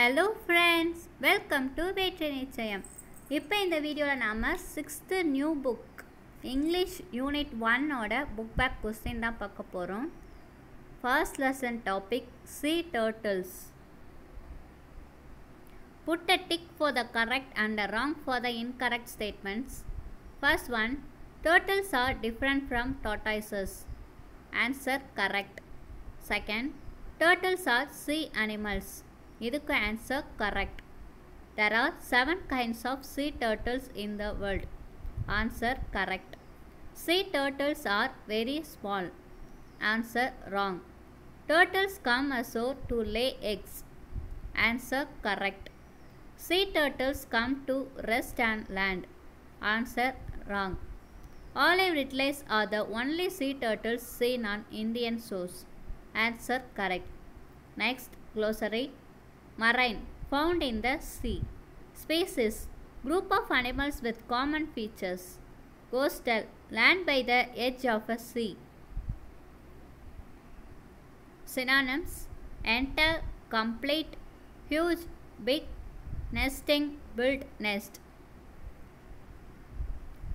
Hello friends welcome to வேற்று நிச்சயம் இப்போ இந்த வீடியோவில் நாம் sixth new book English unit ஒன்னோட புக் பேக் கொஸ்டின் தான் பார்க்க போகிறோம் first lesson topic sea turtles put a tick for the correct and a wrong for the incorrect statements first one turtles are different from tortoises answer correct second turtles are sea animals ಇದಕ್ಕೆ answer correct. there are seven kinds of sea turtles in the world. Answer correct. Sea turtles are very small. Answer wrong. Turtles come ashore to lay eggs. Answer correct. Sea turtles come to rest on land. Answer wrong. Olive ridleys are the only sea turtles seen on Indian shores. Answer correct. Next glossary Marine, found in the sea. Species, group of animals with common features. Coastal, land by the edge of a sea. Synonyms, enter, complete, huge, big, nesting, build, nest.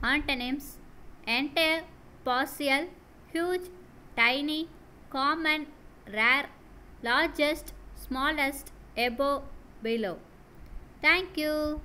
Antonyms, entire, partial, huge, tiny, common, rare, largest, smallest, above, below. Thank you.